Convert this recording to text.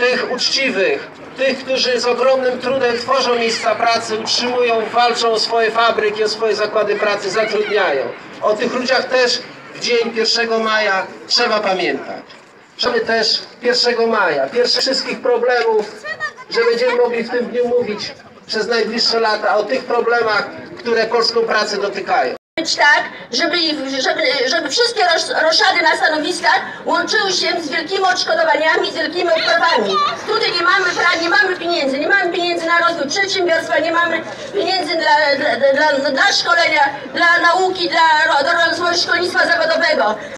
tych uczciwych, tych, którzy z ogromnym trudem tworzą miejsca pracy, utrzymują, walczą o swoje fabryki, o swoje zakłady pracy, zatrudniają. O tych ludziach też w dzień 1 maja trzeba pamiętać. Żeby też 1 maja, pierwszy wszystkich problemów, że będziemy mogli w tym dniu mówić przez najbliższe lata o tych problemach, które polską pracę dotykają. Być tak, żeby, żeby, żeby wszystkie rosz, roszady na stanowiskach łączyły się z wielkimi odszkodowaniami, z wielkimi odprawami. Tutaj nie mamy, pra- nie mamy pieniędzy, nie mamy pieniędzy na rozwój przedsiębiorstwa, nie mamy pieniędzy dla, dla, dla, dla szkolenia, dla nauki, dla do rozwoju szkolnictwa zawodowego.